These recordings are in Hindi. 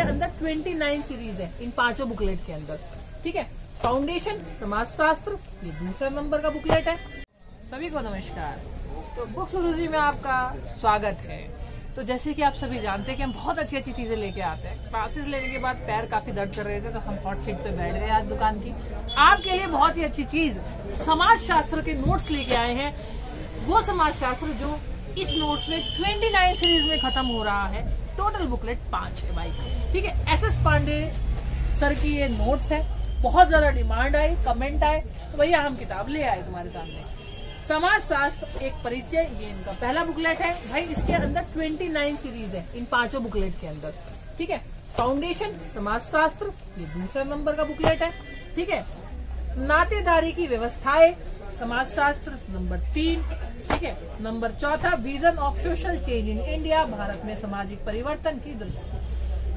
अंदर 29 सीरीज़ है, इन पाँचों बुकलेट के अंदर। ठीक है? फाउंडेशन समाज शास्त्र ये दूसरा नंबर का बुकलेट है। सभी को नमस्कार। तो बुक्स गुरुजी में आपका स्वागत है। तो जैसे कि आप सभी जानते हैं कि हम बहुत अच्छी अच्छी चीज़ें लेके आते हैं। क्लासेस लेने के बाद पैर काफ़ी दर्द कर रहे थे तो हम हॉट सीट पे बैठ गए आज दुकान की। आपके लिए बहुत ही अच्छी चीज़ समाज शास्त्र के नोट्स लेके आए हैं। वो समाज शास्त्र जो इस नोट्स में 29 सीरीज़ में खत्म हो रहा है। टोटल बुकलेट पाँच है भाई। ठीक है एस एस पांडे सर की ये नोट्स है। बहुत ज़्यादा डिमांड आई कमेंट आए तो भैया हम किताब ले आए तुम्हारे सामने। समाज शास्त्र एक परिचय, ये इनका पहला बुकलेट है। भाई, इसके अंदर 29 सीरीज़ है, इन पाँचों बुकलेट के अंदर। ठीक है फाउंडेशन समाज शास्त्र ये दूसरा नंबर का बुकलेट है। ठीक है, नातेदारी की व्यवस्थाएँ समाज शास्त्र नंबर तीन, ठीक है? नंबर चौथा vision of social change in India Bharat में सामाजिक परिवर्तन की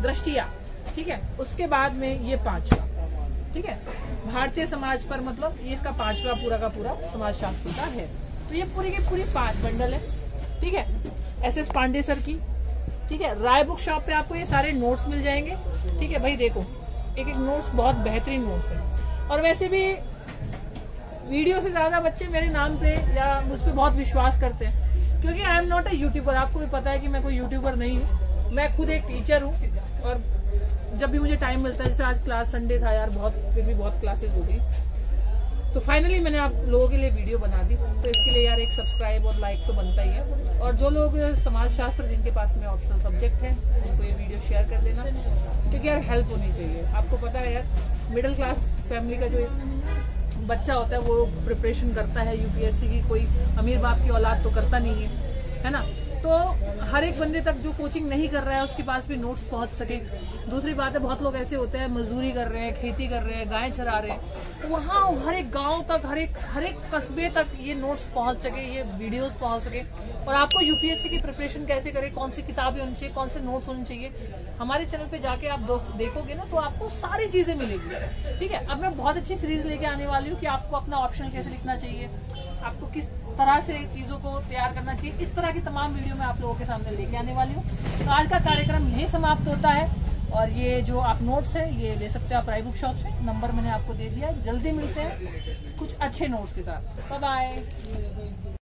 दृष्टिया, ठीक है? उसके बाद में ये पांचवा, ठीक है? भारतीय समाज पर मतलब ये इसका पांचवा पूरा का पूरा समाज शास्त्र का है। तो ये पूरी की पूरी पाँच बंडल है, ठीक है? एस एस पांडे सर की, ठीक है? राय बुक शॉप पे आपको ये सारे नोट्स मिल जाएँगे, ठीक है? भाई देखो एक एक नोट्स बहुत बेहतरीन नोट्स है। और वैसे भी वीडियो से ज़्यादा बच्चे मेरे नाम पे या मुझ पर बहुत विश्वास करते हैं। क्योंकि I am not a YouTuber आपको भी पता है कि मैं कोई यूट्यूबर नहीं हूँ। मैं खुद एक टीचर हूँ और जब भी मुझे टाइम मिलता है, जैसे आज क्लास संडे था यार, बहुत, फिर भी बहुत क्लासेज हो गई तो फाइनली मैंने आप लोगों के लिए वीडियो बना दी। तो इसके लिए यार एक सब्सक्राइब और लाइक तो बनता ही है। और जो लोग समाज शास्त्र जिनके पास में ऑप्शनल सब्जेक्ट है, उनको ये वीडियो शेयर कर देना। क्योंकि यार हेल्प होनी चाहिए। आपको पता है यार मिडिल क्लास फैमिली का जो बच्चा होता है, वो प्रिपरेशन करता है यूपीएससी की कोई अमीर बाप की औलाद तो करता नहीं है है ना? तो हर एक बंदे तक जो कोचिंग नहीं कर रहा है, उसके पास भी नोट्स पहुँच सके। दूसरी बात है, बहुत लोग ऐसे होते हैं, मजदूरी कर रहे हैं, खेती कर रहे हैं, गाय चरा रहे हैं। वहाँ हर एक गाँव तक, हर एक हर एक कस्बे तक ये नोट्स पहुँच सके, ये वीडियोस पहुँच सके। और आपको यूपीएससी की प्रिपरेशन कैसे करे, कौन सी किताबें होनी चाहिए, कौन से नोट्स होने चाहिए, हमारे चैनल पे जाके आप देखोगे ना तो आपको सारी चीज़ें मिलेगी। ठीक है? अब मैं बहुत अच्छी सीरीज़ लेके आने वाली हूँ कि आपको अपना ऑप्शन कैसे लिखना चाहिए, आपको किस तरह से चीज़ों को तैयार करना चाहिए, इस तरह की तमाम वीडियो मैं आप लोगों के सामने लेके आने वाली हूँ। तो आज का कार्यक्रम यही समाप्त होता है और ये जो आप नोट्स है, ये ले सकते हो आप राई बुक शॉप से। नंबर मैंने आपको दे दिया जल्दी मिलते हैं कुछ अच्छे नोट्स के साथ। बाय